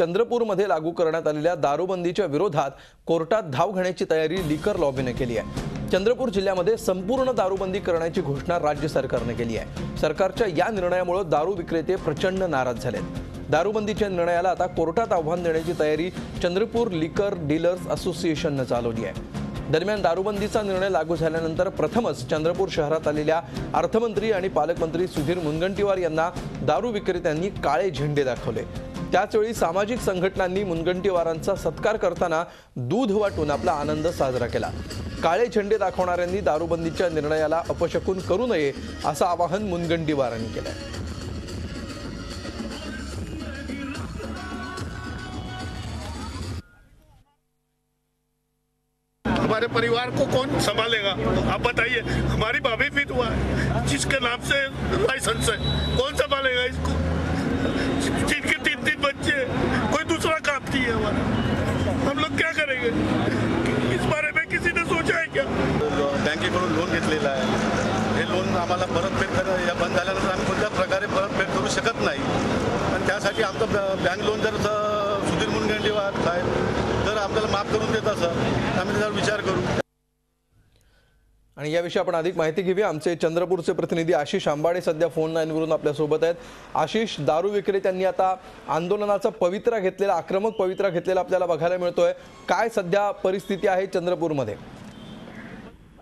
चंद्रपूरमध्ये लागू करण्यात आलेल्या दारूबंदीच्या विरोधात कोर्टात धाव घेण्याची तयारी लिकर लॉबीने केली आहे. चंद्रपूर जिल्ह्यामध्ये संपूर्ण दारूबंदी करण्याची घोषणा राज्य सरकारने केली आहे. सरकारच्या या निर्णयामुळे दारू विक्रेते प्रचंड नाराज झालेत. दारूबंदीच्या निर्णयाला आता कोर्टात आव्हान देण्याची तयारी चंद्रपूर लिकर डीलर्स असोसिएशननं चालवली आहे. दरम्यान दारूबंदीचा निर्णय लागू झाल्यानंतर प्रथमच चंद्रपूर शहरात आलेल्या अर्थमंत्री आणि पालकमंत्री सुधीर मुनगंटीवार यांना दारू विक्रेत्यांनी काळे झेंडे दाखवले. त्याचवेळी सामाजिक संघटनांनी मुनगंटीवारांचा सत्कार करताना दूध वाटून आपला आनंद साजरा केला. काळे झेंडे दाखवणाऱ्यांनी दारूबंदीच्या निर्णयाला अपशकून करू नये असं आवाहन मुनगंटीवारांनी केलंय. हमारे परिवार को कौन संभालेगा? आप बताइए। हमारी भाभी भी हुआ है। जिसके नाम से लाइसेंस है कौन संभालेगा इसको? बँकेकडून लोन घेतलेलं आहे. हे लोन आम्हाला परतफेड कर या बंद झाल्यानंतर आम्ही कोणत्या प्रकारे परतफेड करू शकत नाही. आणि त्यासाठी आमचं बँक लोन जर सुधीर मुनगंटीवार साहेब जर आपल्याला माफ करून देत असं. आम्ही त्याचा विचार करू. आणि याविषयी आपण अधिक माहिती घेऊया. आमचे चंद्रपूरचे प्रतिनिधी आशिष आंबाडे सध्या फोन लाईनवरून आपल्यासोबत आहेत. आशिष दारू विक्रेत्यांनी आता आंदोलनाचा पवित्रा घेतलेला आक्रमक पवित्रा घेतलेला आपल्याला बघायला मिळतोय. काय सध्या परिस्थिती आहे चंद्रपूरमध्ये?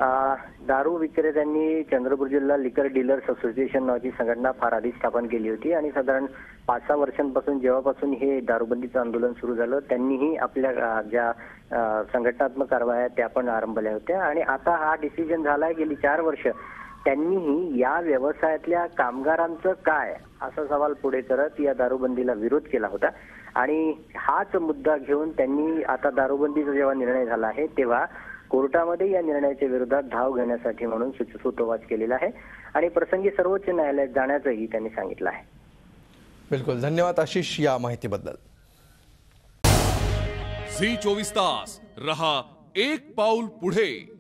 दारू विक्रेत्यांनी चंद्रपूर जिल्हा लिकर डीलर्स असोसिएशन नावाची संघटना फार आधी स्थापन केली होती आणि साधारण पाच सहा वर्षांपासून जेव्हापासून हे दारूबंदीचं आंदोलन सुरू झालं त्यांनीही आपल्या ज्या संघटनात्मक कारवाया त्या पण आरंभल्या होत्या. आणि आता हा डिसिजन झालाय गेली चार वर्ष त्यांनीही या व्यवसायातल्या कामगारांचं काय असा सवाल पुढे करत या दारूबंदीला विरोध केला होता. आणि हाच मुद्दा घेऊन त्यांनी आता दारूबंदीचा जेव्हा निर्णय झाला आहे तेव्हा कोर्टामध्ये या निर्णयाच्या विरोधात धाव घेण्यासाठी म्हणून सूतोवाच केलेला आहे आणि प्रसंगी सर्वोच्च न्यायालयात जाण्याचंही त्यांनी सांगितलं आहे. बिलकुल. धन्यवाद आशिष या माहितीबद्दल. झी चोवीस तास. रहा एक पाऊल पुढे.